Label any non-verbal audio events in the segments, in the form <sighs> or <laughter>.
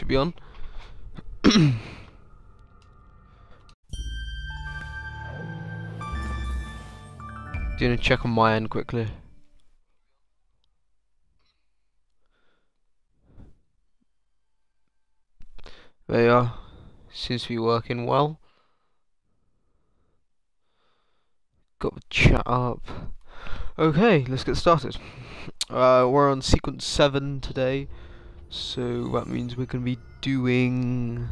should be on. <coughs> Doing a check on my end quickly. There you are. Seems to be working well. Got the chat up. Okay, let's get started. Uh, we're on sequence 7 today, so that means we're going to be doing...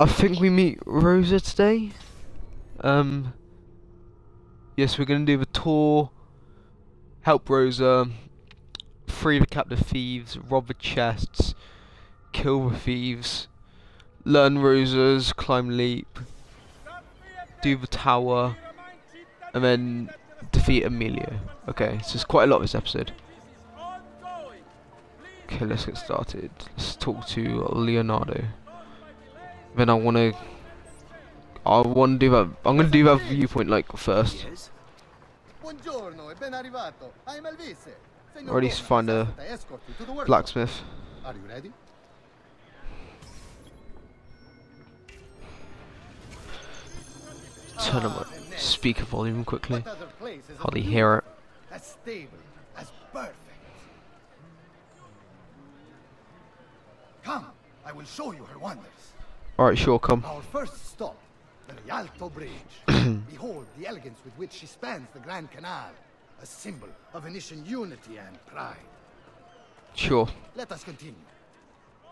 I think we meet Rosa today. Um, yes, we're going to do the tour, help Rosa, free the captive thieves, rob the chests, kill the thieves, learn Rosa's climb leap, do the tower, and then defeat Emilio. Okay, so it's quite a lot this episode. Okay, let's get started. Let's talk to Leonardo. Then I want to. I want to do that. I'm going to do that viewpoint like first. Yes? Buongiorno e ben arrivato. I'm Elvise. Signor Or at least find a I escort you to the workshop. Blacksmith. Are you ready? Turn on Ah, my speaker volume quickly. Hardly hear it. As stable, as perfect. Come, I will show you her wonders. Alright, sure, come. Our first stop, the Rialto Bridge. <clears throat> Behold the elegance with which she spans the Grand Canal, a symbol of Venetian unity and pride. Sure. Let us continue.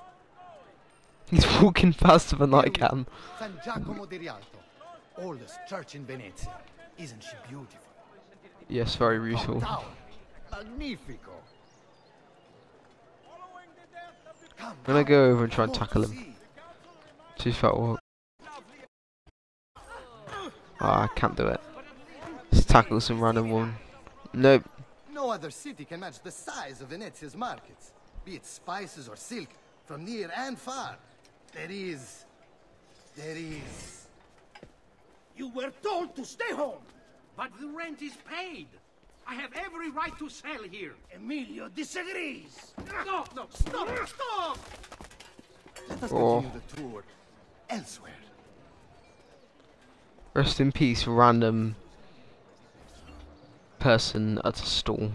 <laughs> He's walking faster than I can. San Giacomo di Rialto, oldest church in Venezia. Isn't she beautiful? Yes, very beautiful. magnifico. Come, I'm gonna go over and try and tackle him. see. See walk. that works. Ah, I can't do it. Let's tackle some random one. Nope. No other city can match the size of Venezia's markets, be it spices or silk, from near and far. There is. There is. You were told to stay home, but the rent is paid. I have every right to sell here. Emilio disagrees. No, no, stop, stop! Let us Oh. continue the tour elsewhere. Rest in peace, random person at a stall.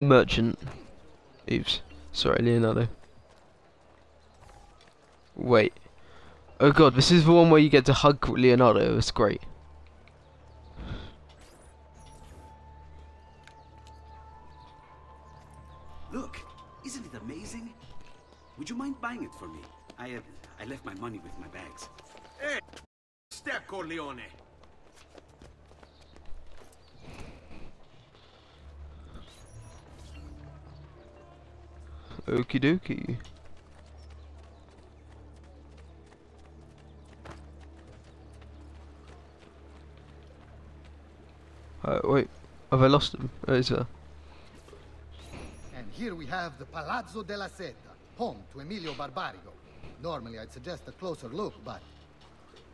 Merchant. Oops. Sorry, Leonardo. Wait. Oh god, this is the one where you get to hug Leonardo. It's great. Would you mind buying it for me? I uh, I left my money with my bags. Hey! Step, Corleone. Okie dokie. Uh, wait, have I lost him? Oh, is there? And here we have the Palazzo della Seta, home to Emilio Barbarigo. Normally I'd suggest a closer look, but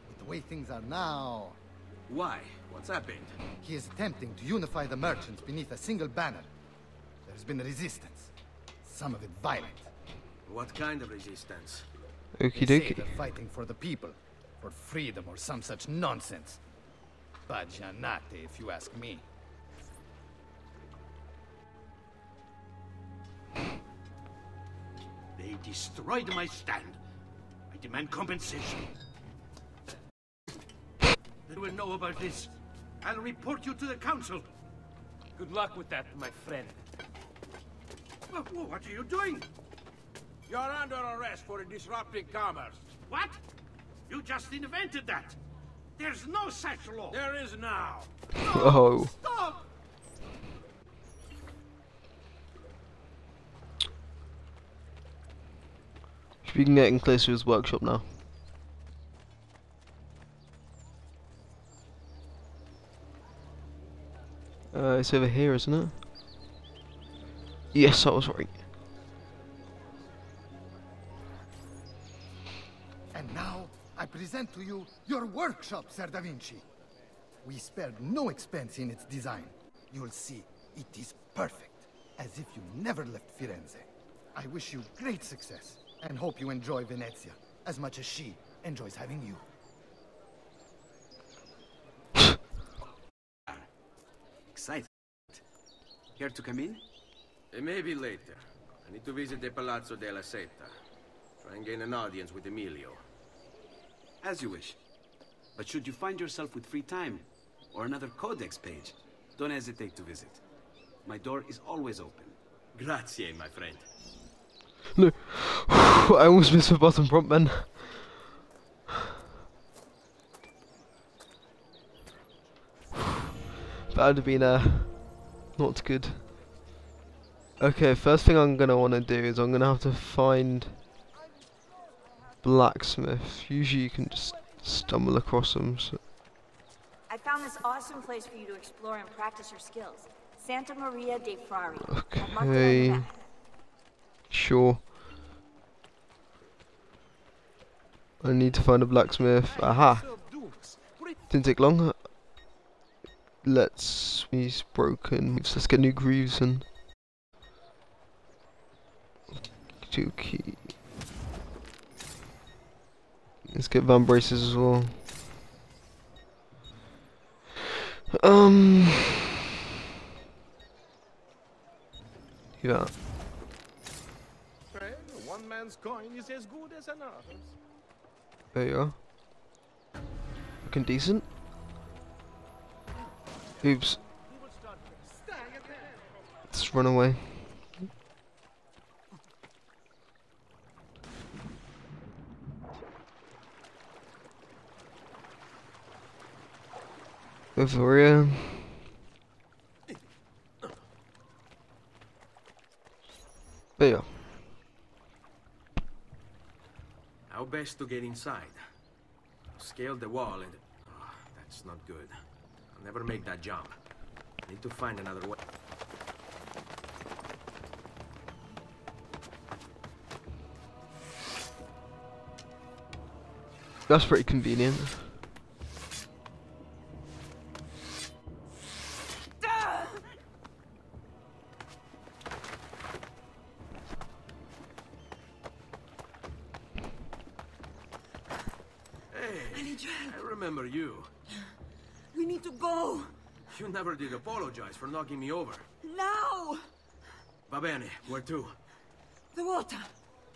with the way things are now, Why? What's happened? he is attempting to unify the merchants beneath a single banner. There's been resistance, some of it violent. What kind of resistance? Okie They say dokie. they're fighting for the people, for freedom or some such nonsense. Baggianate, if you ask me. Destroyed my stand. I demand compensation. They will know about this. I'll report you to the council. Good luck with that, my friend. Wha- wha- What are you doing? You're under arrest for disrupting commerce. What? You just invented that. There's no such law. There is now. Oh. Stop! Should get in closer to his workshop now. Uh, it's over here, isn't it? Yes, I was right. And now, I present to you your workshop, Ser Da Vinci. We spared no expense in its design. You'll see, it is perfect, as if you never left Firenze. I wish you great success and hope you enjoy Venezia as much as she enjoys having you. Excited. Care to come in? Maybe later. I need to visit the Palazzo della Seta. Try and gain an audience with Emilio. As you wish. But should you find yourself with free time, or another codex page, don't hesitate to visit. My door is always open. Grazie, my friend. No. <laughs> I almost missed the bottom prompt then. <sighs> That would have been uh, not good. Okay, first thing I'm gonna want to do is I'm gonna have to find blacksmith. Usually you can just stumble across them. So. I found this awesome place for you to explore and practice your skills. Santa Maria de Frari. I've marked it on the Okay. Sure. I need to find a blacksmith. Aha! Didn't take long. Let's. He's broken. Let's get new grooves and. Okey-dokey. Let's get vambraces as well. Um. Yeah. One man's coin is as good as another's. There you are. Looking decent. Oops. Let's run away. Bavaria. There you are. How best to get inside? Scale the wall and... Oh, that's not good. I'll never make that jump. I need to find another way. That's pretty convenient. You never did apologize for knocking me over. Now! Va bene, where to? The water.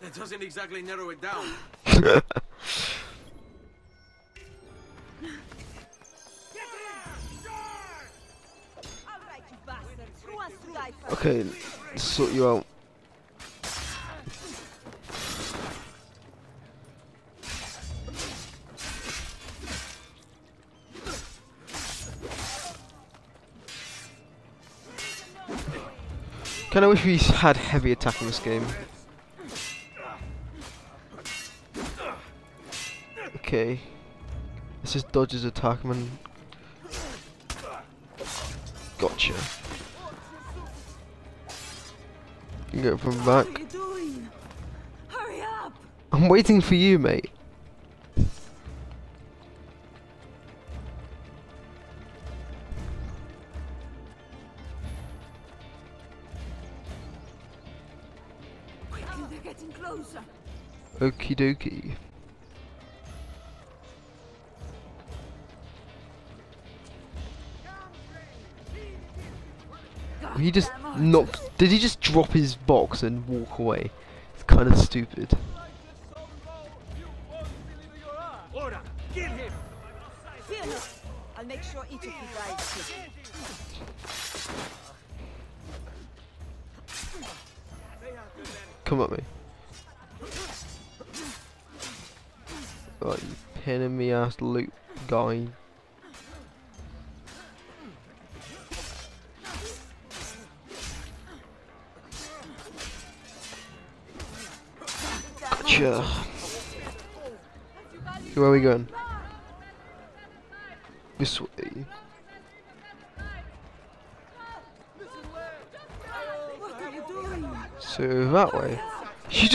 That doesn't exactly narrow it down. Alright, you bastards. Who wants to die first? Okay, let's sort you out. Kinda wish we had heavy attack in this game. Okay. Let's just dodge his attack, man. Gotcha. You Get from back. are you doing? Hurry up! I'm waiting for you, mate. Okie dokie. He just knocked. Did he just drop his box and walk away? It's kind of stupid.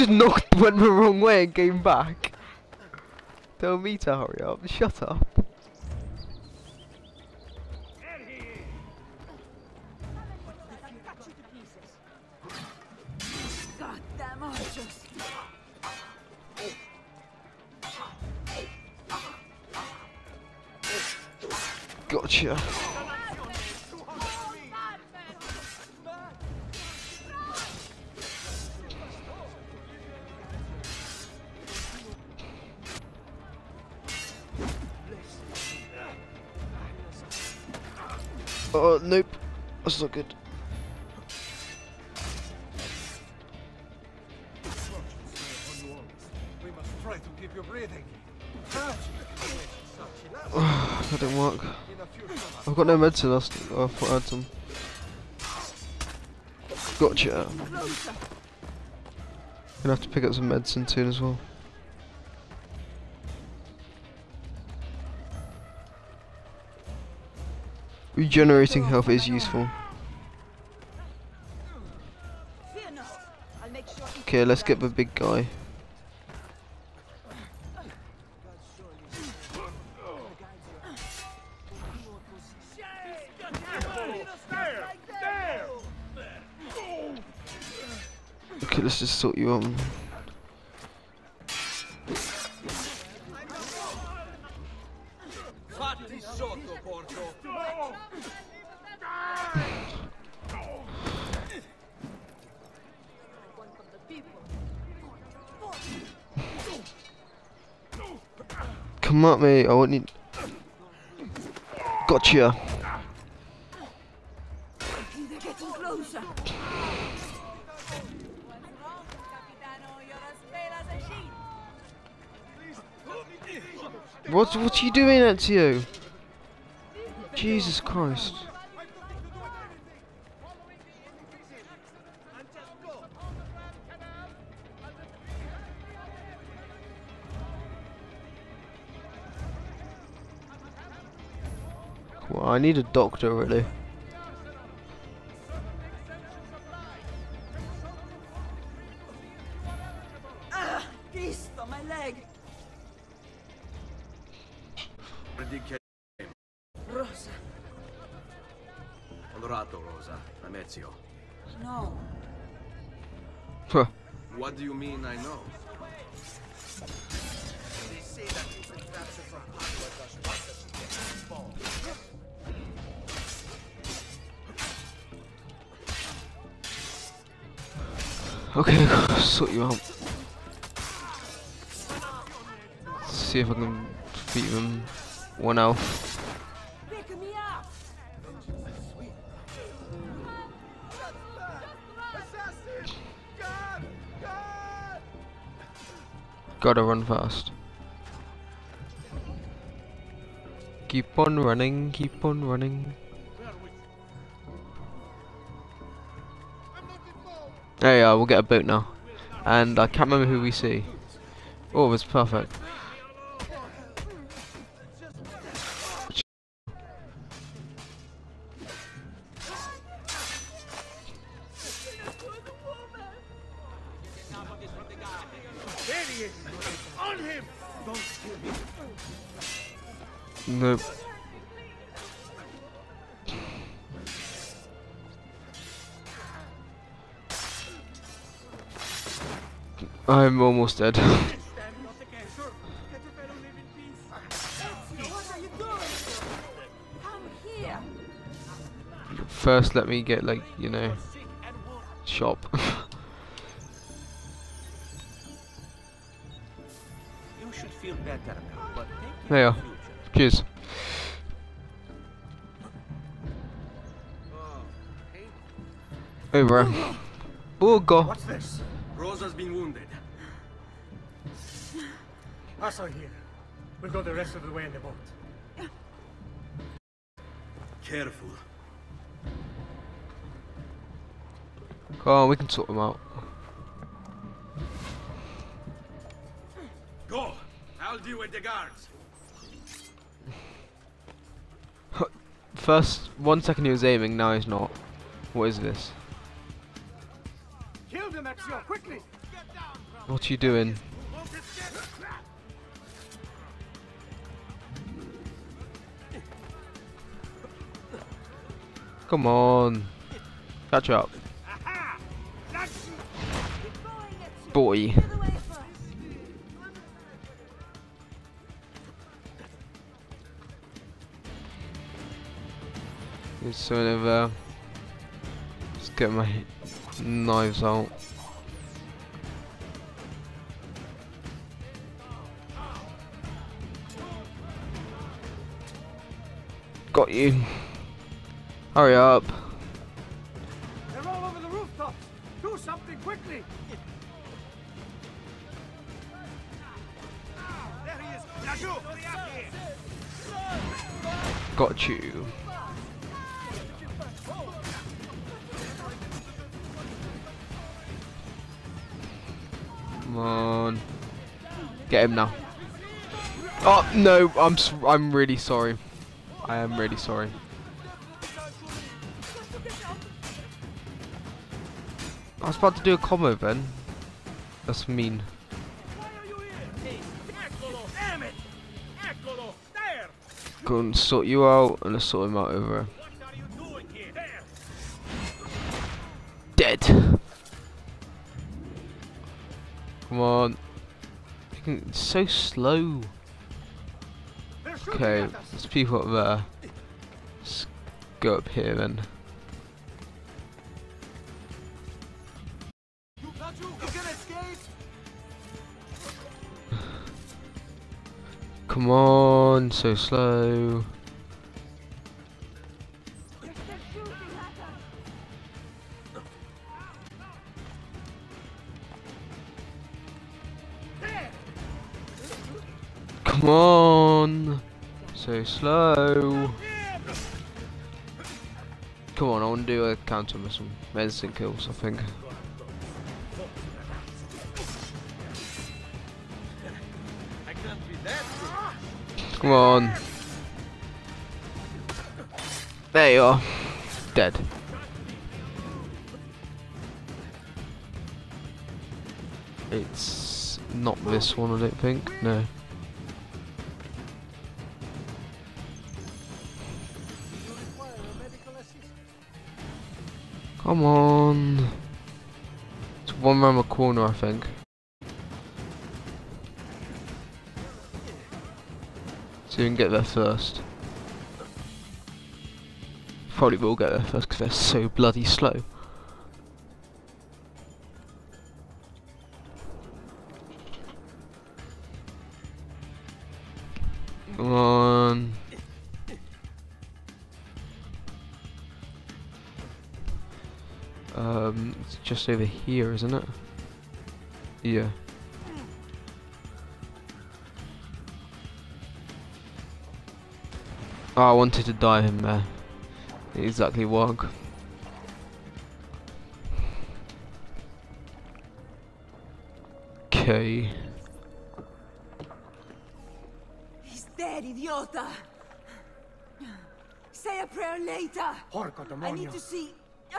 Just knocked, <laughs> went the wrong way and came back. Tell me to hurry up. Shut up. Gotcha. That's not good. <sighs> That didn't work. I've got no medicine. I thought I had some. Gotcha. Gonna have to pick up some medicine soon as well. Regenerating health is useful. Okay, let's get the big guy. Okay, let's just sort you on. I want you. Gotcha. What what are you doing, Ezio? Jesus Christ. I need a doctor really. Me up. Oh. Gotta run fast. Keep on running, keep on running. There you are, we'll get a boat now. And I can't remember who we see. Oh, it's perfect. You doing? Come here. First, let me get like you know, shop. <laughs> You should feel better now, but There you are. Cheers. Hey, bro. Oh god. What's this? Rosa's been wounded. Us are here. We'll go the rest of the way in the boat. Careful. Come on, we can sort them out. Go! I'll deal with the guards. <laughs> First, one second he was aiming, now he's not. What is this? What are you doing? Come on. Catch up. Boy. It's sort of uh, just get my knives out. You. Hurry up. They're all over the rooftops. Do something quickly. There he is. Now hurry up here. Got you. Come on. Get him now. Oh no, I'm I'm really sorry. I am really sorry. I was about to do a combo then. That's mean. Go and sort you out and sort him out over. Dead. Come on. It's so slow. Okay, there's people up there. Let's go up here then. Come on, so slow. Slow. Come on, I want to do a counter missile. Medicine kills, I think. Come on. There you are. Dead. It's not this one, I don't think. No. Come on. It's one round the corner, I think. So you can get there first. Probably will get there first because they're so bloody slow. Just over here, isn't it? Yeah. Oh, I wanted to die in there. Exactly work. Okay. He's dead, idiota. Say a prayer later. I need to see.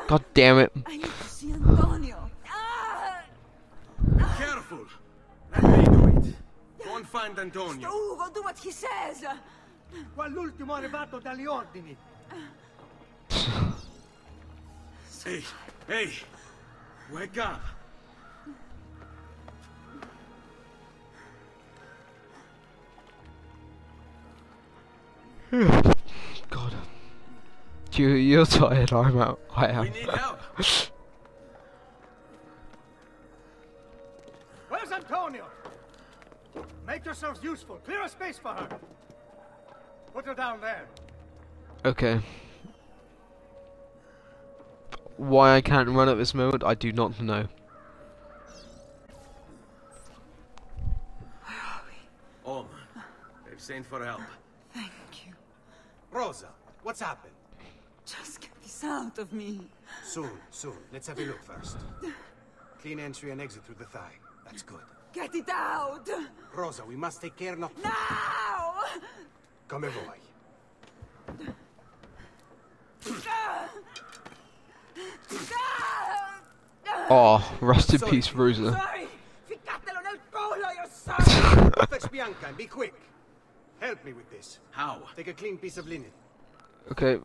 God damn it. I need to see Antonio. Ah! Careful! Let me do it. Go and find Antonio. Ugo, do what he says. Quell'ultimo arrivato dagli ordini. Hey, hey! Wake up! God. You, you're tired, I'm out. I am. We need help! <laughs> yourselves useful. Clear a space for her. Put her down there. Okay. Why I can't run at this moment, I do not know. Oh, Om, they've sent for help. Thank you. Rosa, what's happened? Just get this out of me. Soon, soon. Let's have a look first. Clean entry and exit through the thigh. That's good. Get it out. Rosa, we must take care not... Now! Come vuoi. Oh, rest in Sorry. peace, Rosa. Sorry! Ficcatelo nel culo, you're! <laughs> Fetch Bianca and be quick. Help me with this. How? Take a clean piece of linen. Okay,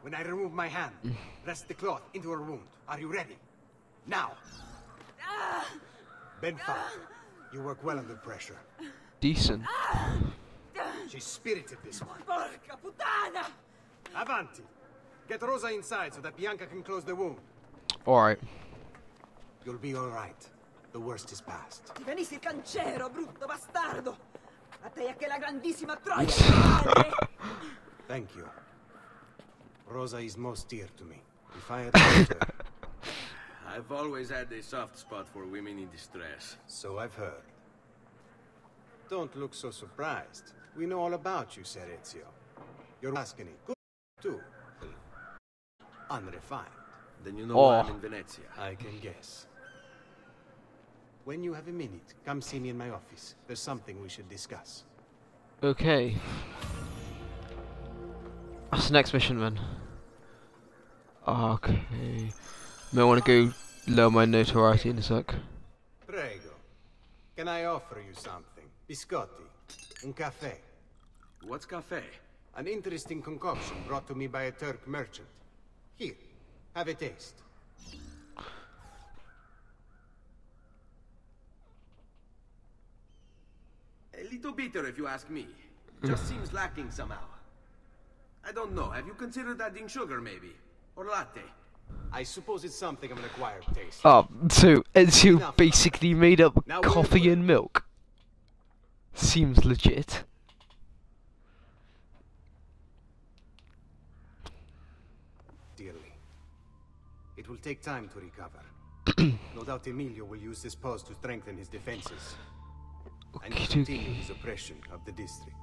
When I remove my hand, mm. press the cloth into her wound. Are you ready? Now. Ben Falco. You work well under pressure. Decent. She's spirited this one. Porca puttana! Avanti. Get Rosa inside so that Bianca can close the wound. Alright. You'll be all right. The worst is past. Ti venissi il cancero, brutto bastardo! A te che la grandissima Troia! Thank you. Rosa is most dear to me. If I had lost her, I've always had a soft spot for women in distress. so I've heard. Don't look so surprised. We know all about you, Ser Ezio. You're Tuscany. Good, too. Unrefined. Then you know why I'm Oh. in Venezia. Oh. I can guess. When you have a minute, come see me in my office. There's something we should discuss. Okay. That's the next mission then. Okay. May want to go lower my notoriety in a sec. Prego. Can I offer you something? Biscotti. Un caffè. What's cafe? An interesting concoction brought to me by a Turk merchant. Here, have a taste. A little bitter if you ask me. Just <laughs> seems lacking somehow. I don't know. Have you considered adding sugar maybe? Or latte? I suppose it's something of an acquired taste. Oh, so Ezio basically made up Now coffee and milk. Seems legit. Dearly. It will take time to recover. <clears throat> no doubt Emilio will use this pause to strengthen his defenses. And continue his oppression of the district.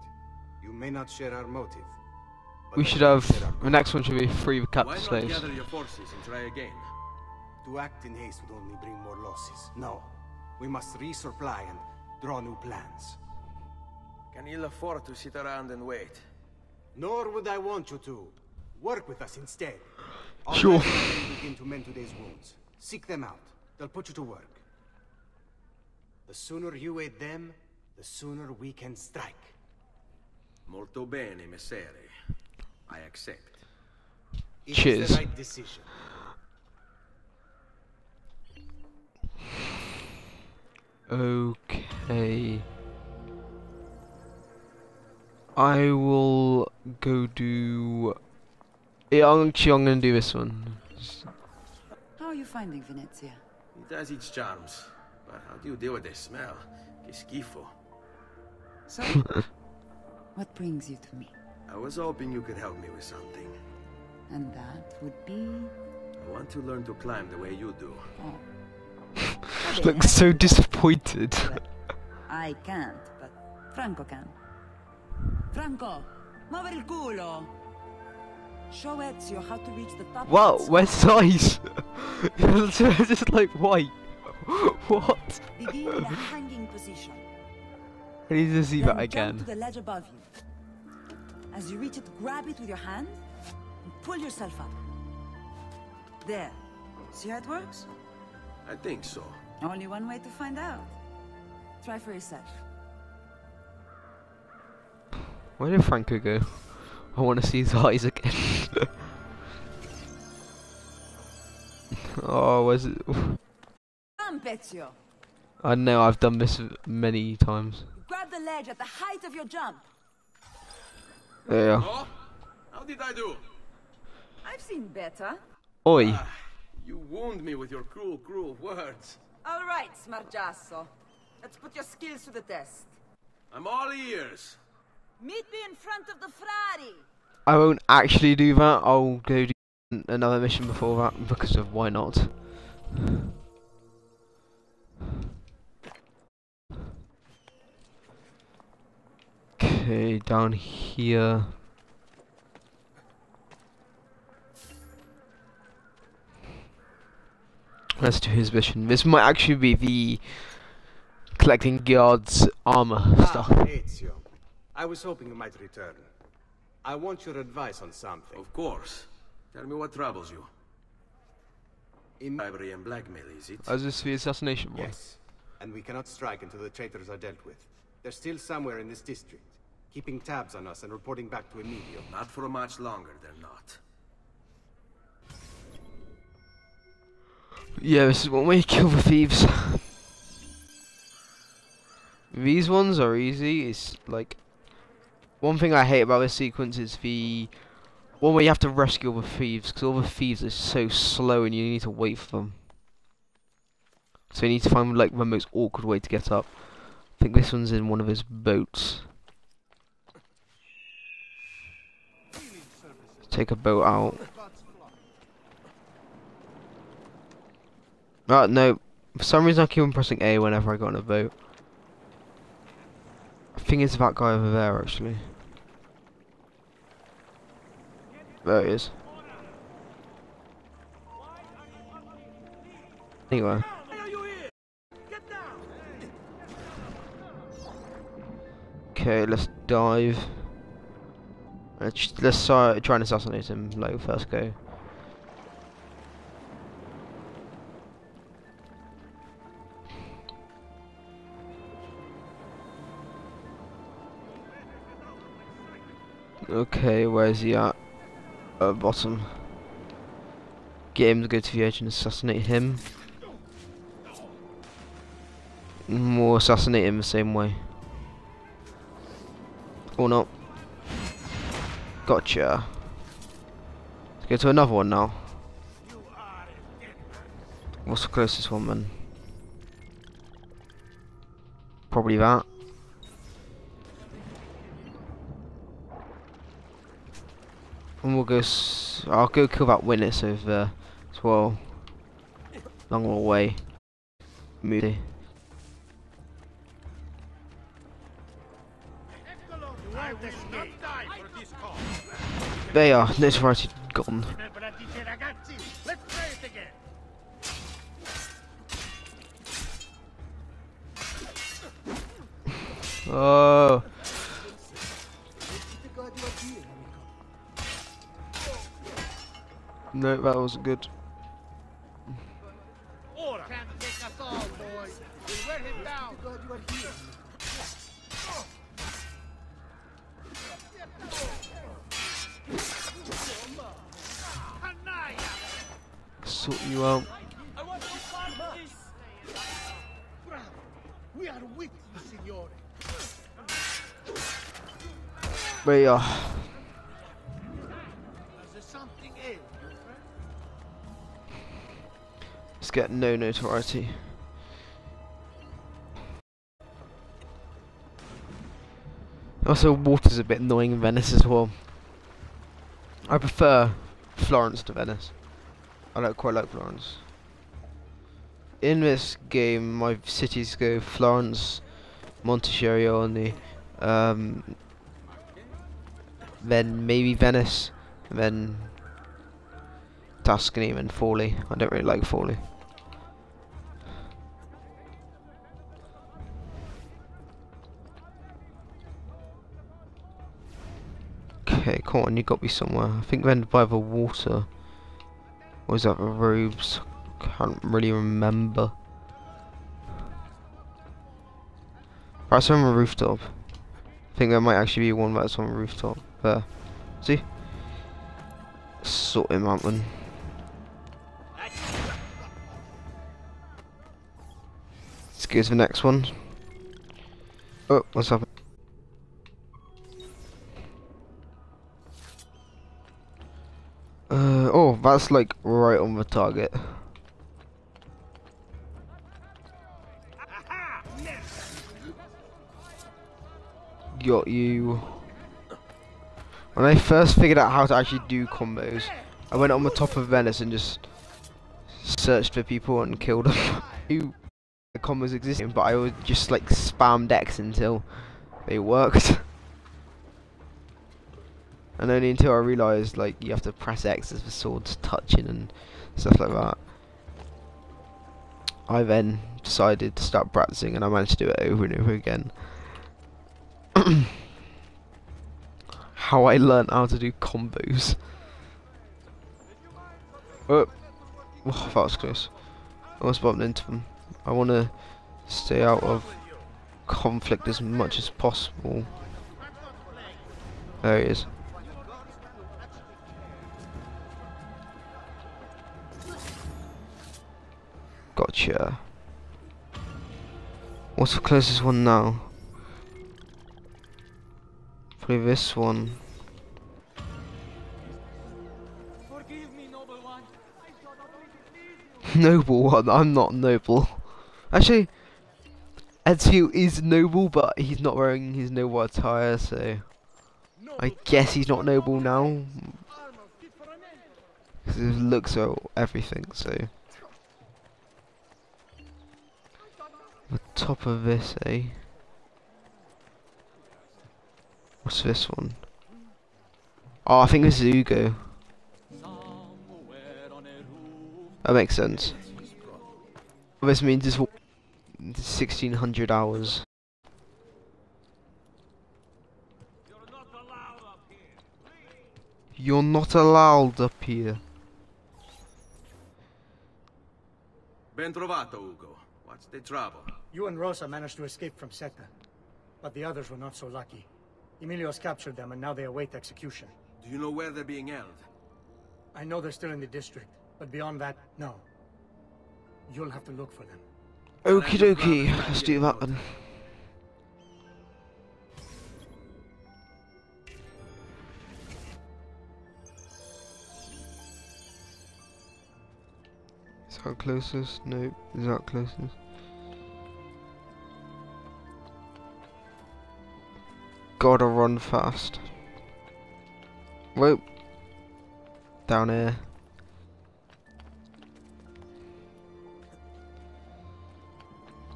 You may not share our motive. But We should have. The next one should be free the Why captive not slaves. gather your forces and try again? To act in haste would only bring more losses. No. We must resupply and draw new plans. Can you afford to sit around and wait? Nor would I want you to. Work with us instead. <gasps> All Sure. begin to mend today's wounds. Seek them out. They'll put you to work. The sooner you aid them, the sooner we can strike. Molto bene, messere. I accept. It is Cheers. the right decision. Okay. I will go do. Yeah, I'm actually I'm gonna do this one. How are you finding Venezia? It has its charms. But how do you deal with the smell? Que schifo. So, <laughs> what brings you to me? I was hoping you could help me with something. And that would be. I want to learn to climb the way you do. Oh. Looks so disappointed. I can't, but Franco can. Franco, muovere il culo! Show Ezio how to reach the top. wow, where's size? it's <laughs> just like white. <laughs> what? Begin in a hanging position. I need to see then that jump again. to the ledge above you. As you reach it, grab it with your hand and pull yourself up. There. See how it works? I think so. Only one way to find out. Try for yourself. Where did Franco go? I want to see his eyes again. <laughs> oh, where's it? Jump, I know I've done this many times. Grab the ledge at the height of your jump. Yeah. Oh? How did I do? I've seen better. Oi. Ah, you wound me with your cruel, cruel words. All right, Smargiasso. Let's put your skills to the test. I'm all ears. Meet me in front of the Frari. I won't actually do that. I'll go do another mission before that because of why not. Okay, down here. Let's do his mission. This might actually be the collecting guards armor Ah, stuff. Ezio. I was hoping you might return. I want your advice on something. Of course. Tell me what troubles you. In Bribery and blackmail, is it? it? Is this the assassination one? Yes. And we cannot strike until the traitors are dealt with. They're still somewhere in this district, keeping tabs on us and reporting back to Emilio. Not for much longer, they're not. Yeah, this is one way to kill the thieves. These ones are easy. It's like one thing I hate about this sequence is the one where you have to rescue all the thieves because all the thieves are so slow and you need to wait for them. So you need to find like the most awkward way to get up. I think this one's in one of his boats. Take a boat out. Ah, no. For some reason I keep on pressing A whenever I go on a boat. I think it's that guy over there actually. There he is. Anyway. Okay, let's dive. Let's let's uh, try and assassinate him like first go. Okay, where's he at? Uh, bottom. Get him to go to the edge and assassinate him. More assassinate him the same way. Or not. Gotcha. Let's go to another one now. What's the closest one then? Probably that. And we'll go. S I'll go kill that witness over there as well. Long way. Moody. They are. <laughs> Notoriety gone. Oh. No, that wasn't good. You are. Let's get no notoriety. Also, water's a bit annoying in Venice as well. I prefer Florence to Venice. I quite like Florence. In this game, my cities go Florence, Monteriggioni, um, then maybe Venice, and then Tuscany, and Forlì. I don't really like Forlì. Okay, come on, you got me somewhere. I think we then by the water. Or is that the robes? Can't really remember. Perhaps on a rooftop. I think there might actually be one that's on a rooftop. There. See? Sort him out then. Let's go to the next one. Oh, what's happened? Uh, oh, that's like right on the target. Got you. When I first figured out how to actually do combos, I went on the top of Venice and just searched for people and killed them. <laughs> The combos existed, but I would just like spam decks until they worked. <laughs> And only until I realised like you have to press X as the sword's touching and stuff like that. I then decided to start practicing and I managed to do it over and over again. <clears throat> how I learned how to do combos. Oh, oh that was close. I almost bumped into them. I want to stay out of conflict as much as possible. There he is. Gotcha. What's the closest one now? Probably this one. noble one? I'm not noble. Actually, Ezio is noble, but he's not wearing his noble attire, so... I guess he's not noble now. Because his looks are everything, so... The top of this, eh? What's this one? Oh, I think this is Ugo. That makes sense. This means it's 1600 hours. You're not allowed up here. Ben trovato, Ugo. What's the trouble? You and Rosa managed to escape from Seta, but the others were not so lucky. Emilio's captured them and now they await execution. Do you know where they're being held? I know they're still in the district, but beyond that, no. You'll have to look for them. Okie dokie, let's do that then. Is that closest? Nope. Is that closest? Gotta run fast. Whoa. Down here.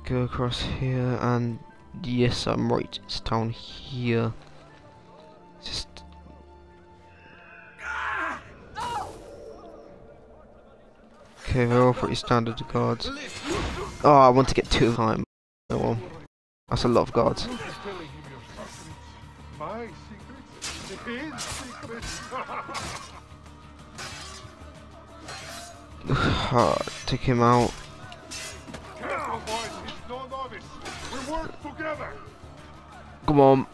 Go across here and yes I'm right, it's down here. Just Okay, they're all pretty standard guards. Oh, I want to get two. Oh well. That's a lot of guards. Take him out. Careful, boys, no novice. We work together. Come on.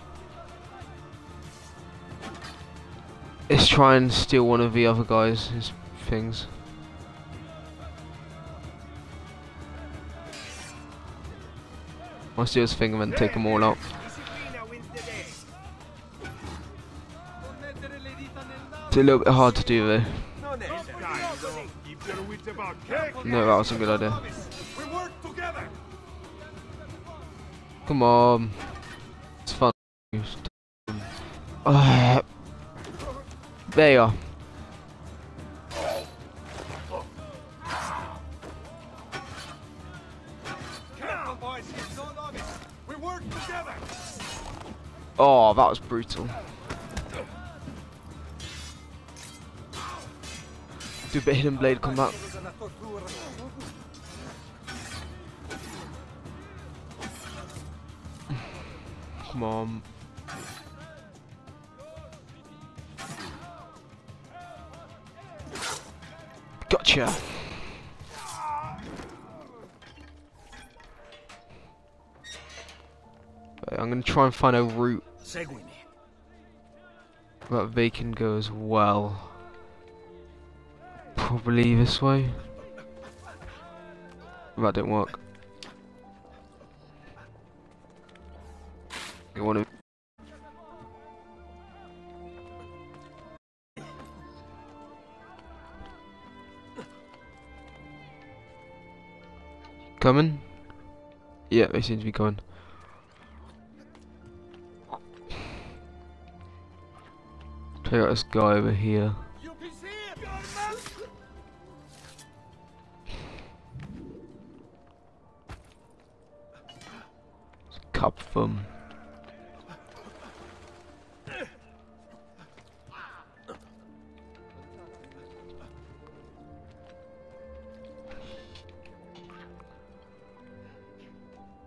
Let's try and steal one of the other guys' his things. I'll steal his thing and then take them all out. It's a little bit hard to do though. No, that was a good idea. Come on. It's fun. Uh, there you are. Oh, that was brutal. A hidden blade come out. Come on. Gotcha. I'm gonna try and find a route that they can go as well. Probably this way. That didn't work. You want to? Coming? Yeah, they seem to be coming. Take out this guy over here. Them.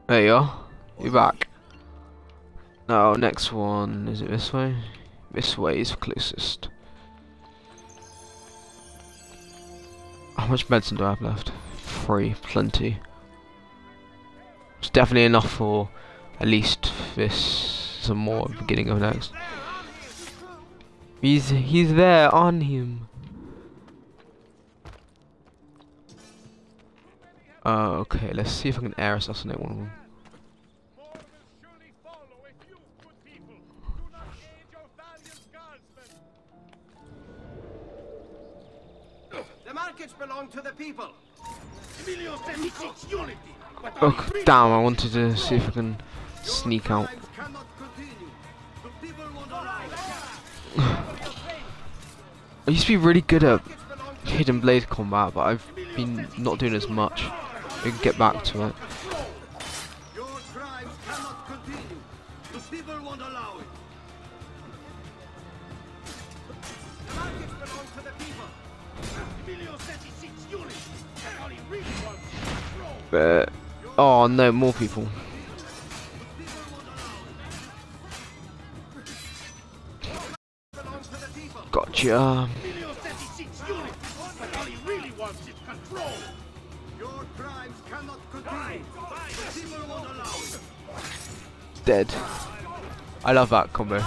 There you are. You're back. Now, next one, is it this way? This way is closest. How much medicine do I have left? Three, plenty. It's definitely enough for at least this some more beginning of next. He's he's there on him. Uh, okay, let's see if I can air assassinate one of them. The markets belong to the people. Oh, damn, I wanted to see if I can sneak out. Crimes cannot continue. The people won't allow it. I used to be really good at hidden blade combat, but I've been not doing as much. We can get back to it. Your crimes cannot continue. The it. Dead. I love that combo.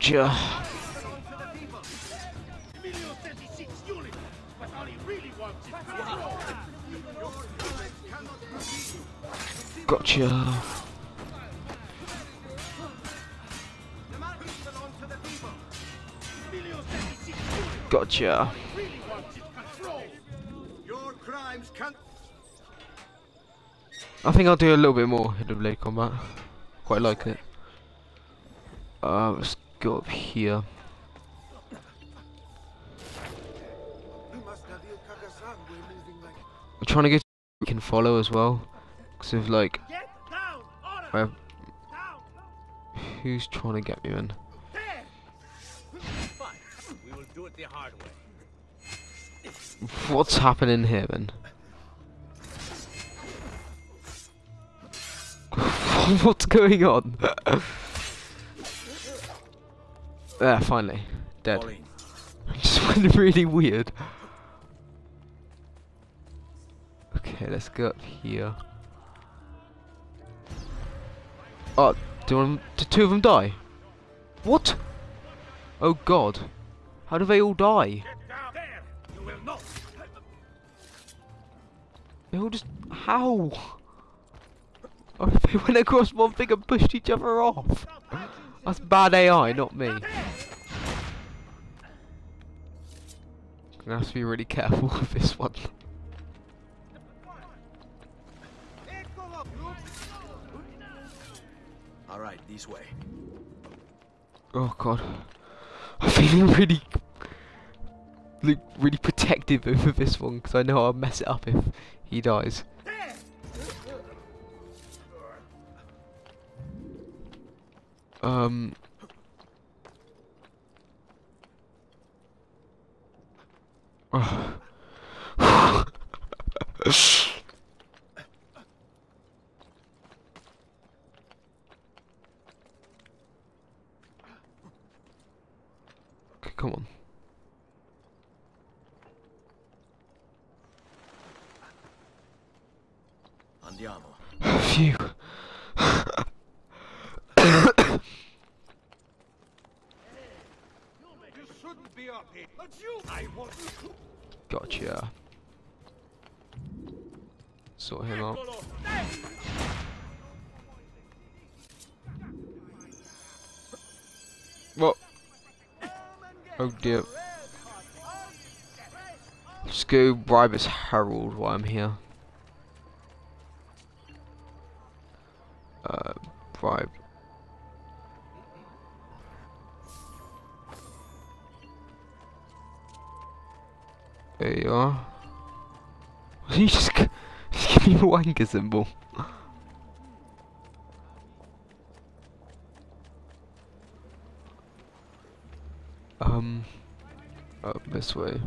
Markets Gotcha. Can I think I'll do a little bit more hidden blade combat. Quite like it. Uh, let's go up here. I'm trying to get we can follow as well. Cause of like, Get down. Order. where, Down. who's trying to get me in? We will do it the hard way. What's happening here then? <laughs> What's going on? there, <laughs> ah, finally. Dead. Pauline, <laughs> Just went really weird. Okay, let's go up here. Oh, do one, did two of them die? What? Oh god. How do they all die? They all just... How? Oh, <laughs> they went across one thing and pushed each other off. That's bad AI, not me. Gonna have to be really careful <laughs> with this one. All right, this way. Oh god. I'm feeling really... Like, really protective over this one, because I know I'll mess it up if he dies. Um... Oh. Go bribe his herald while I'm here. Uh, bribe. There you are. <laughs> You just, <laughs> just give me a wanker symbol. Um, up this way.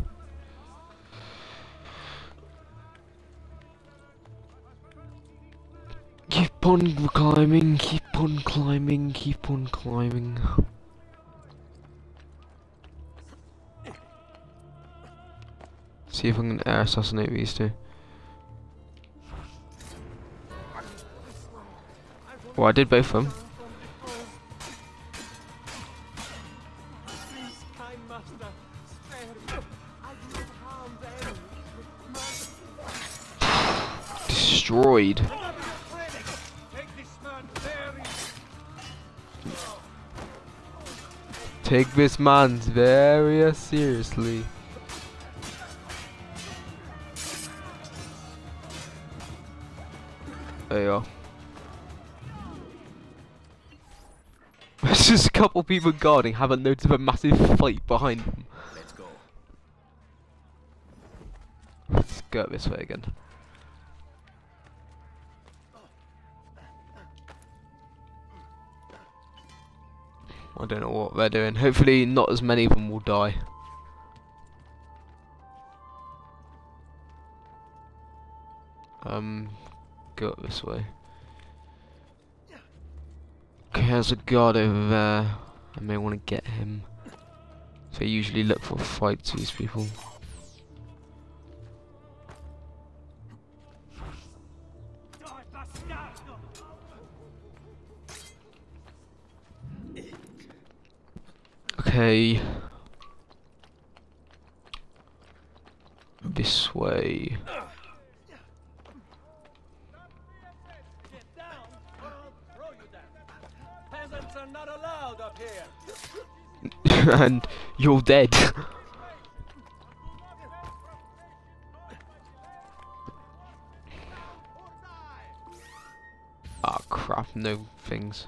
Keep on climbing, keep on climbing, keep on climbing. See if I can air assassinate these two. Well, I did both of them. <sighs> Destroyed. Take this man very seriously. There you are. There's <laughs> just a couple people guarding, haven't noticed a massive fight behind them. Let's go. Let's go this way again. I don't know what they're doing. Hopefully not as many of them will die. Um, go up this way. Okay, there's a guard over there. I may want to get him. So I usually look for fights with these people. Okay. This way. <laughs> And you're dead. <laughs> Ah crap, no things.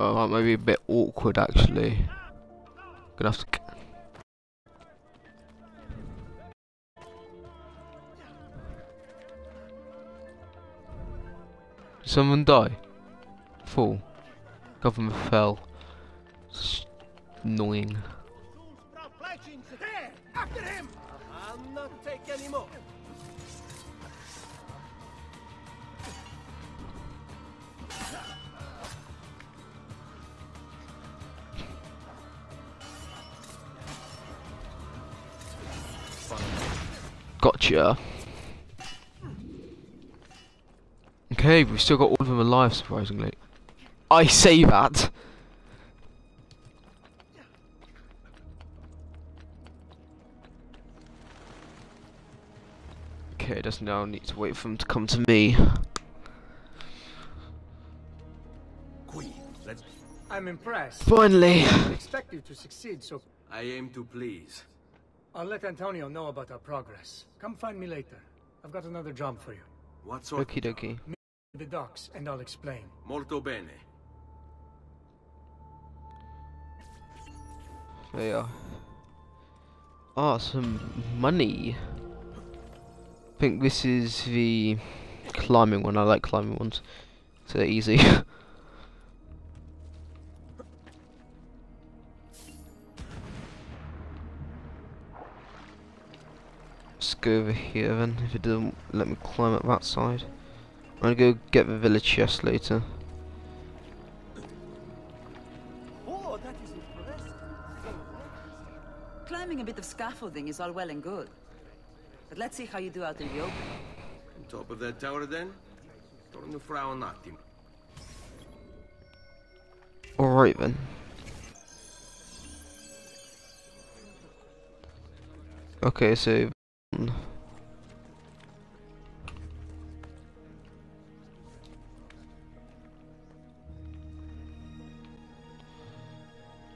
Oh, that might be a bit awkward actually. Gonna have to. Did someone die? Fall. Government fell. S- Annoying. Gotcha. Okay, we've still got all of them alive, surprisingly. I say that. Okay, doesn't now need to wait for them to come to me. I'm impressed. Finally. I expect you to succeed, so I aim to please. I'll let Antonio know about our progress. Come find me later. I've got another job for you. What sort? Okie dokie. Meet at the docks, and I'll explain. Molto bene. There you are. Ah, some money. I think this is the climbing one. I like climbing ones. So they're easy. <laughs> go over here then, if it doesn't let me climb up that side. I'm gonna go get the village chest later. Oh, that is impressive. Climbing a bit of scaffolding is all well and good. But let's see how you do out in the open. On top of that tower, then? Torno fra un attimo. Alright then. Okay, so mm,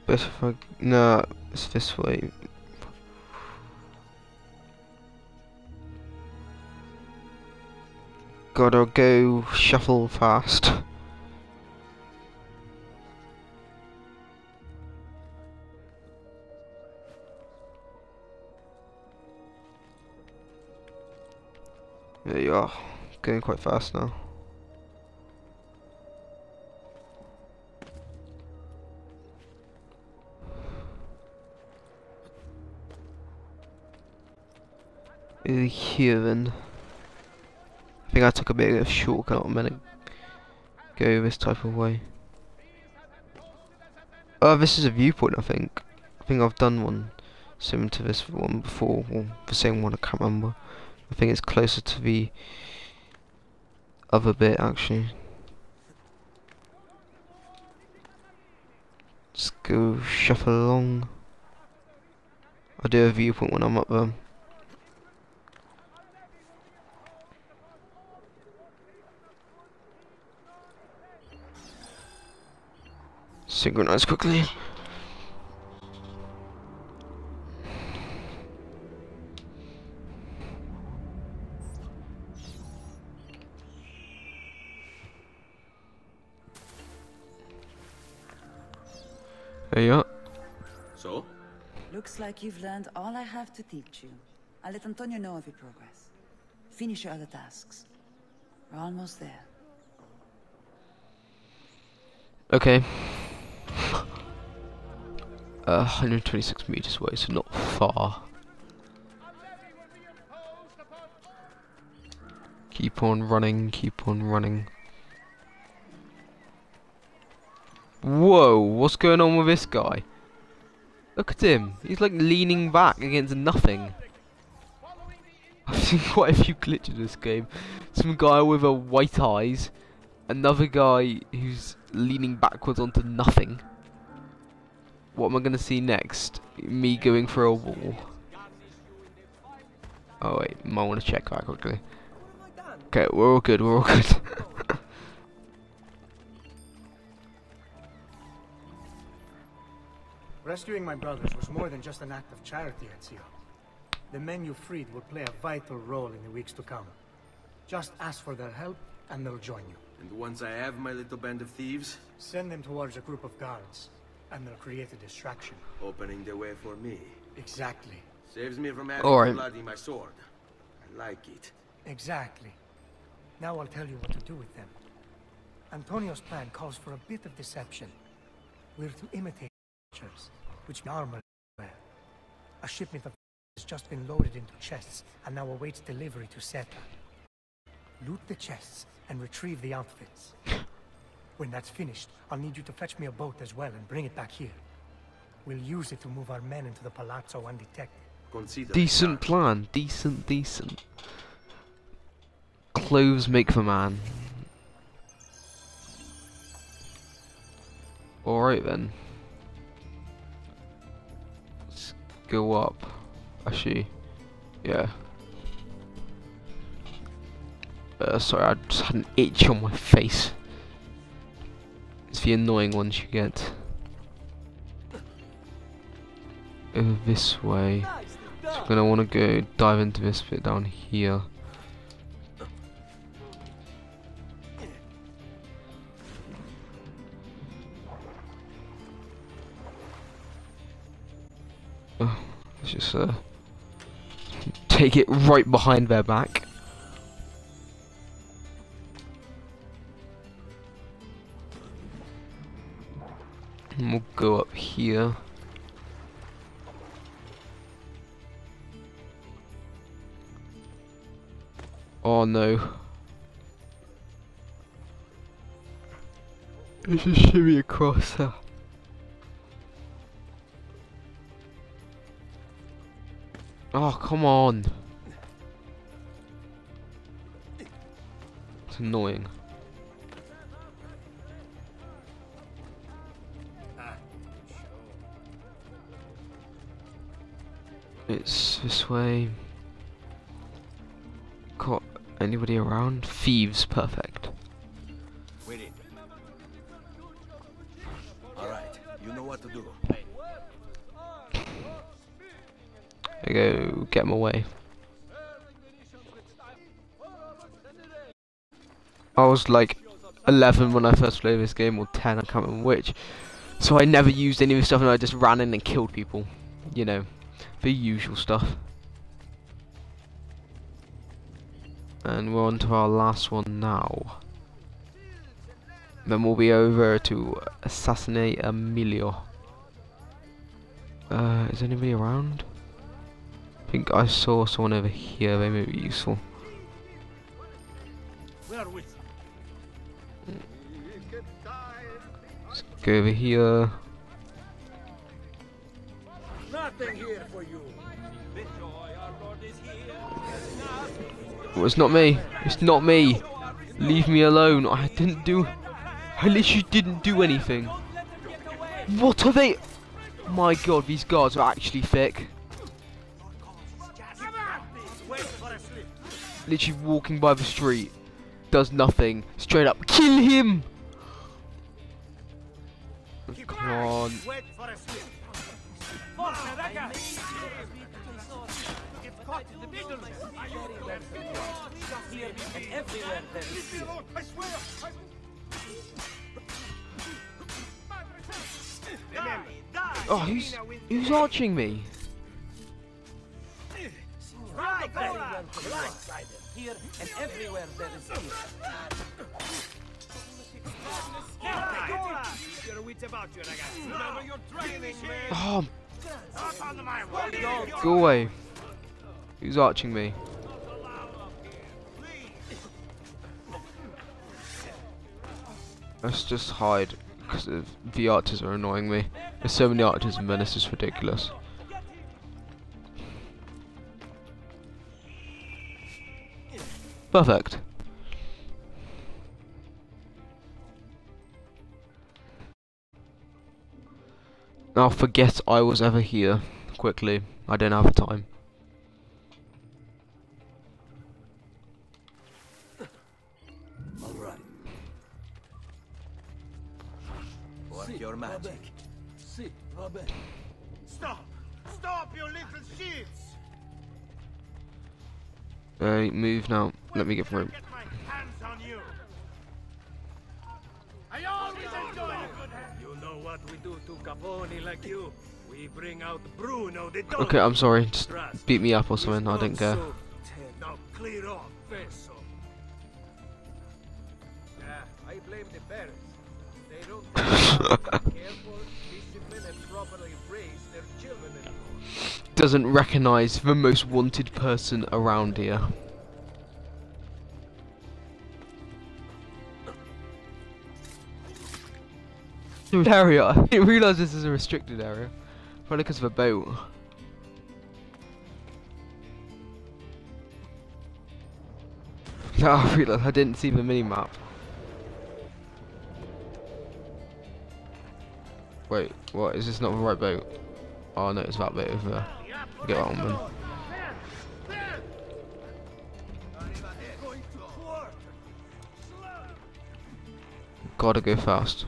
But if I no, it's this way. Gotta go shuffle fast. There you are. Going quite fast now. Here then. I think I took a bit of a shortcut a minute. Go this type of way. Oh, this is a viewpoint, I think. I think I've done one similar to this one before, or the same one, I can't remember. I think it's closer to the other bit, actually. Just go shuffle along. I'll do a viewpoint when I'm up there. Synchronize quickly. You've learned all I have to teach you. I'll let Antonio know of your progress. Finish your other tasks. We're almost there. Okay. <sighs> Uh, 126 meters away, so not far. Keep on running, keep on running. Whoa, what's going on with this guy? Look at him, he's like leaning back against nothing. <laughs> I've seen quite a few glitches in this game. Some guy with a white eyes, another guy who's leaning backwards onto nothing. What am I gonna see next? Me going for a wall. Oh wait, might want to check that quickly. Okay, we're all good, we're all good. <laughs> Rescuing my brothers was more than just an act of charity, Ezio. The men you freed will play a vital role in the weeks to come. Just ask for their help, and they'll join you. And once I have my little band of thieves? Send them towards a group of guards, and they'll create a distraction. Opening the way for me. Exactly. Saves me from having Alright. to bloody my sword. I like it. Exactly. Now I'll tell you what to do with them. Antonio's plan calls for a bit of deception. We're to imitate creatures, which armor wear. A shipment of has just been loaded into chests and now awaits delivery to Seta. Loot the chests and retrieve the outfits. When that's finished, I'll need you to fetch me a boat as well and bring it back here. We'll use it to move our men into the palazzo undetected. Consider decent plan, decent, decent. Clothes make the man. Alright then. Go up. Actually, yeah. Uh, sorry, I just had an itch on my face. It's the annoying ones you get. This way. So I'm gonna want to go dive into this bit down here. Uh, take it right behind their back. And we'll go up here. Oh no. <laughs> Let's just shimmy across there. Oh, come on. It's annoying. It's this way. Got anybody around? Thieves, perfect. Get him away. I was like 11 when I first played this game, or 10, I can't remember which. So I never used any of this stuff and I just ran in and killed people. You know, the usual stuff. And we're on to our last one now. Then we'll be over to assassinate Emilio. Uh, is anybody around? I think I saw someone over here, they may be useful. Let's go over here. Nothing here for you. Oh, it's not me. It's not me. Leave me alone. I didn't do. I literally didn't do anything. What are they? My god, these guards are actually thick. Literally walking by the street, does nothing. Straight up, kill him! Come on. Oh, who's who's arching me? Here and everywhere there is wits about you. Remember your training, man. Oh, go away. Who's arching me? Let's just hide because the archers are annoying me. There's so many archers in Venice, it's ridiculous. Perfect. Now forget I was ever here. Quickly, I don't have time. All right. Work your magic. Si, va. Stop! Stop, you little Uh, move now. Let me get through. Get my hands on you! I always enjoy a good hand! You know what we do to Capone like you? We bring out Bruno the dog. Okay, I'm sorry. Just beat me up or something. I don't care. Now clear off, Fesso. Yeah, I blame the parents. They don't <laughs> Doesn't recognize the most wanted person around here. area. I didn't realise this is a restricted area. Probably because of a boat. No, <laughs> I realised I didn't see the mini map. Wait, what? Is this not the right boat? Oh no, it's that boat over there. Get. Gotta go fast.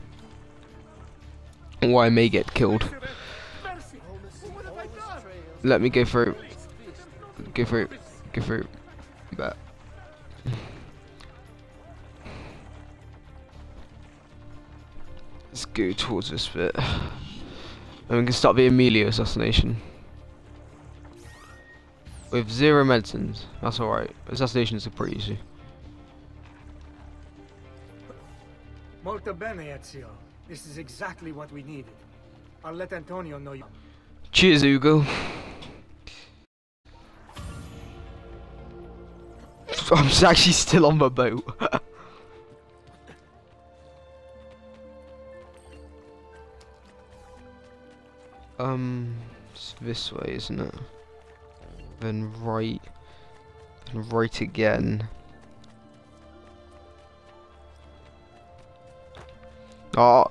Or I may get killed. Let me go through. Go through. Go through. <sighs> Let's go towards this bit. And we can start the Emilio assassination. With zero medicines. That's alright. Assassinations are pretty easy. Molto bene, Ezio. This is exactly what we needed. I'll let Antonio know you. Cheers, Hugo. <laughs> I'm actually still on the boat. <laughs> um, it's this way, isn't it? Then right, then right again. Oh,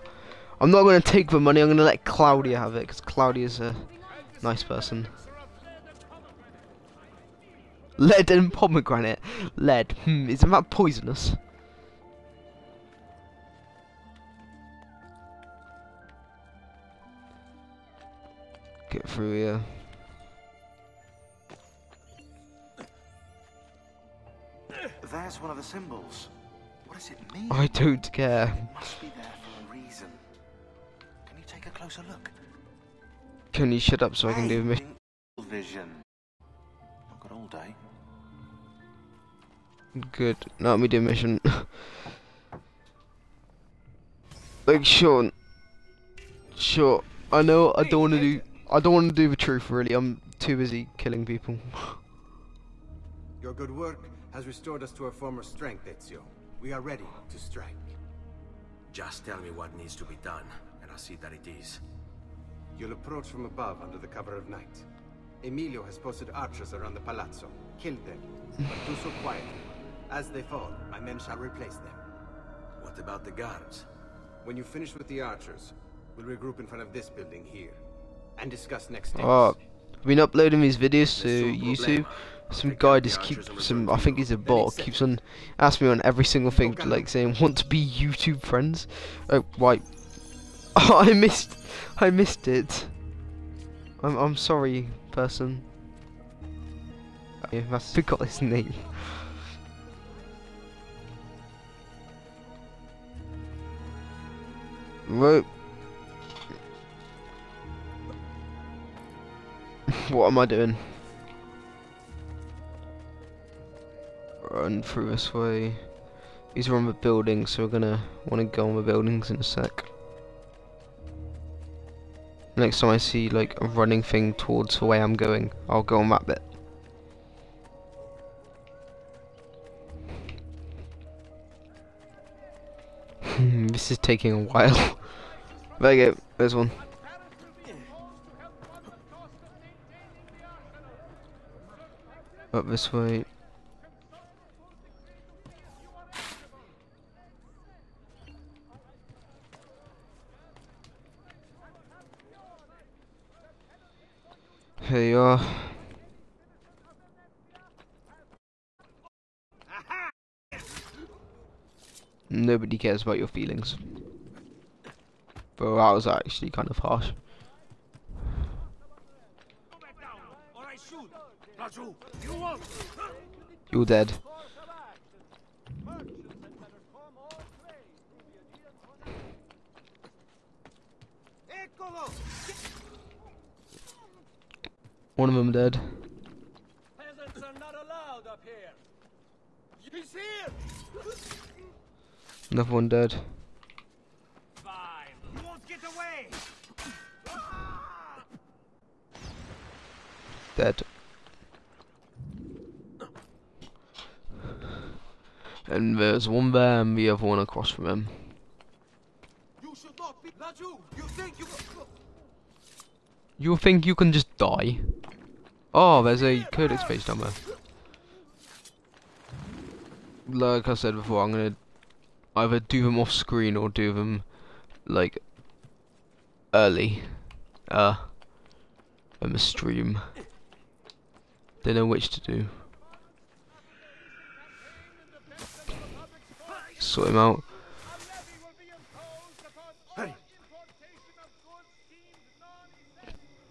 I'm not going to take the money. I'm going to let Claudia have it because Claudia's a nice person. Lead and pomegranate. Lead. Hmm. Isn't that poisonous? Get through here. There's one of the symbols. What does it mean? I don't care. It Must be there for a reason. Can you take a closer look? Can you shut up so I can do the mission? Vision. Not got all day. Good. Now let me do a mission. <laughs> like Sean. Sure. I know I don't want to do. I don't want to do the truth. Really, I'm too busy killing people. <laughs> Your good work has restored us to our former strength, Ezio. We are ready to strike. Just tell me what needs to be done, and I'll see that it is. You'll approach from above under the cover of night. Emilio has posted archers around the palazzo. Kill them, but do so quietly. As they fall, my men shall replace them. What about the guards? When you finish with the archers, We'll regroup in front of this building here and discuss next oh, steps. Oh, I've been uploading these videos to YouTube. Some guy just keeps some. I think he's a bot. Keeps on asking me on every single thing, like saying want to be YouTube friends. Oh, right. Oh, <laughs> I missed. I missed it. I'm. I'm sorry, person. I must forgot his name. <laughs> Right. What am I doing? Run through this way. These are on the buildings, so we're gonna want to go on the buildings in a sec. Next time I see like a running thing towards the way I'm going, I'll go on that bit. <laughs> This is taking a while. <laughs> there you go, there's one. Up this way. Here you are. Nobody cares about your feelings. Bro, that was actually kind of harsh. Or I shoot. Not you. You won't. You're dead. One of them dead. Peasants are not allowed up here. He's here. Another one dead. Fine. You won't get away. Dead. And there's one there and the other one across from him. You should not be. Not you. Think you. You think you can just die? Oh, there's a codex page down there. Like I said before, I'm gonna either do them off screen or do them like early. Uh, on the stream. Don't know which to do. Sort him out.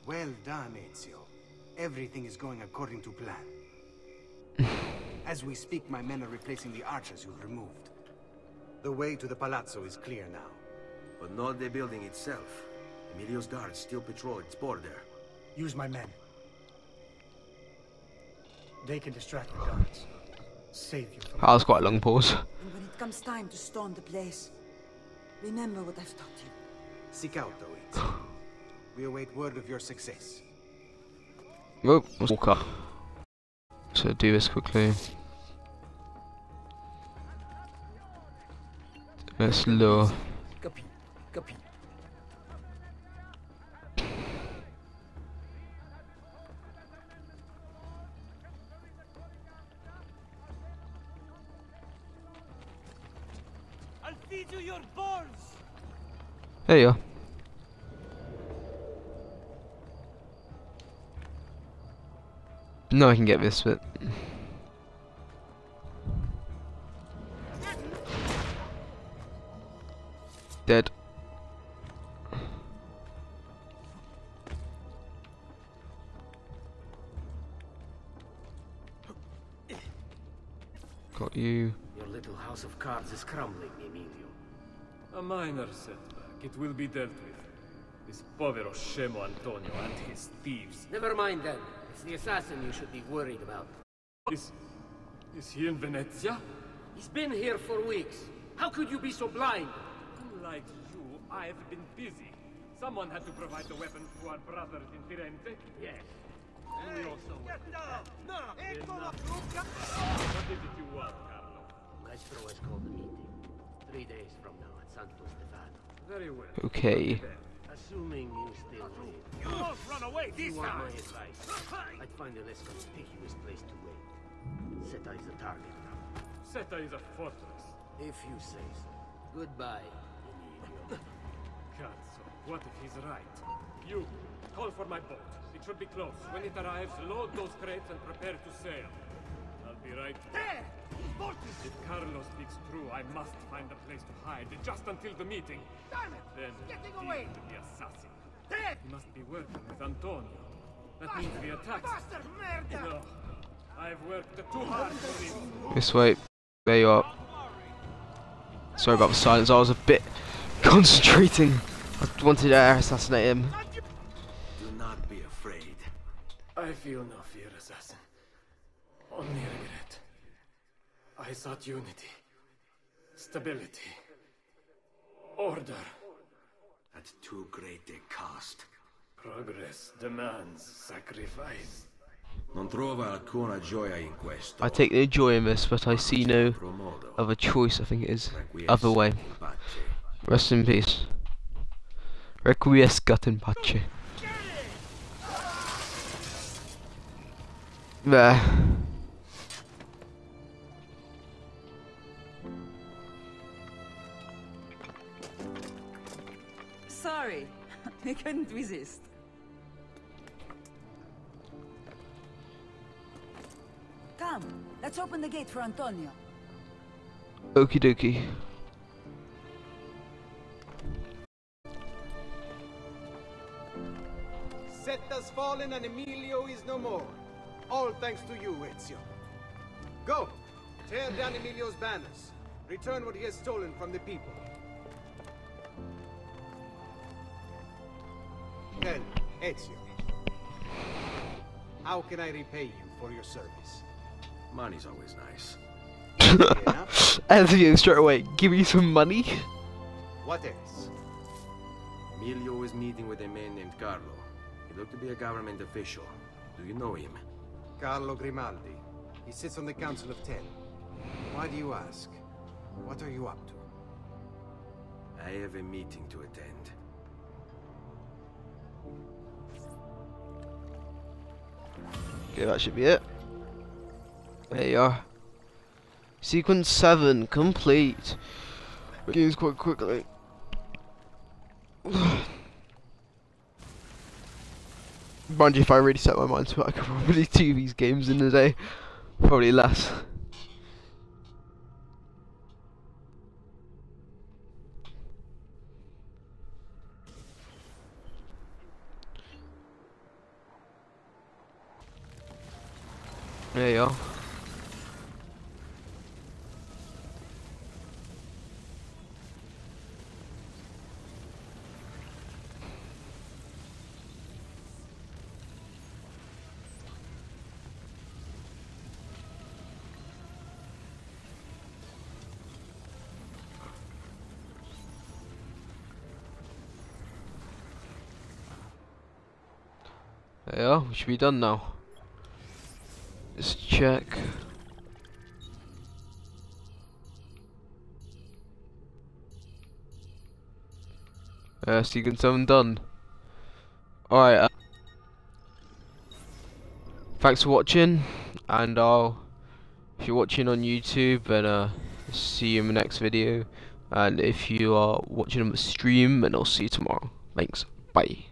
Well done, Ezio. Everything is going according to plan. <laughs> As we speak, my men are replacing the archers you've removed. The way to the palazzo is clear now. But not the building itself. Emilio's guards still patrol its border. Use my men. They can distract the guards. Save you from That was quite a long pause. And when it comes time to storm the place, remember what I've taught you. Seek out, though, Ezio. we await word of your success. Oh, Walker. So do this quickly. Let's lure. Capi. Capi. There you are. No, I can get this bit. Dead. Got you. Your little house of cards is crumbling, Emilio. A minor setback. It will be dealt with. This povero Scemo Antonio and his thieves. Never mind then. It's the assassin you should be worried about. Is... is he in Venezia? He's been here for weeks. How could you be so blind? Unlike you, I've been busy. Someone had to provide the weapons to our brothers in Firenze. Yes. And we also... Get down. No. What is it you want, Carlo? Maestro has called a meeting. Three days from now at Santo Stefano. Very well. Okay. Assuming you still live. You won't run away this you want time. my advice, I'd find a less conspicuous place to wait. Seta is a target now. Seta is a fortress. If you say so. Goodbye, Emilio. <laughs> Cazzo. What if he's right? You, call for my boat. It should be close. When it arrives, load those crates and prepare to sail. I'll be right there. If Carlos speaks true, I must find a place to hide, just until the meeting. Damn it! Then Getting away. with the assassin. There! He must be working with Antonio. That means we attack. Bastard merda! No. I've worked too hard for this. This way. There you are. Sorry about the silence. I was a bit <laughs> concentrating. I wanted to air assassinate him. Do not be afraid. I feel no fear, assassin. Only regret. I sought unity, stability, order. At too great a cost. Progress demands sacrifice. Non trova alcuna gioia in questo. I take no joy in this, but I see no other choice, I think it is. Other way. Rest in peace. Requiescat in pace. There. <laughs> I couldn't resist. Come, let's open the gate for Antonio. Okie dokie. Setta's fallen and Emilio is no more. All thanks to you, Ezio. Go! Tear down Emilio's banners. Return what he has stolen from the people. Then, Ezio. How can I repay you for your service? Money's always nice. <laughs> Ezio straight away. Give me some money. What else? Emilio is meeting with a man named Carlo. He looked to be a government official. Do you know him? Carlo Grimaldi. He sits on the Council of Ten. Why do you ask? What are you up to? I have a meeting to attend. Okay, that should be it. There you are. Sequence 7 complete. Games quite quickly. <sighs> Mind you, if I really set my mind to it, I could probably <laughs> do these games in a day. Probably less. There you are. There you are, we should be done now. Check. Uh, sequence 7 done. Alright, uh, thanks for watching, and I'll, if you're watching on YouTube, then uh, see you in the next video, and if you are watching on the stream, then I'll see you tomorrow. Thanks, bye.